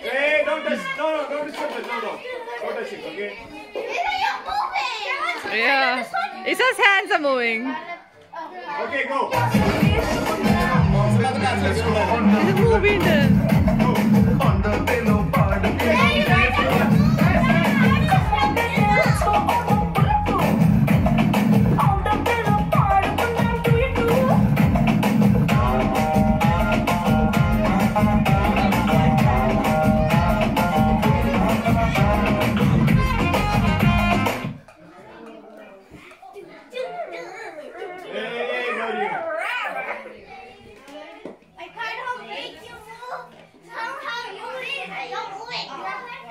Hey, don't touch. No, no, don't disturb it. No, no. Don't touch it, okay? Yeah. It's just hands are moving. Okay, go. It's moving then. Go. on the pillow Yeah.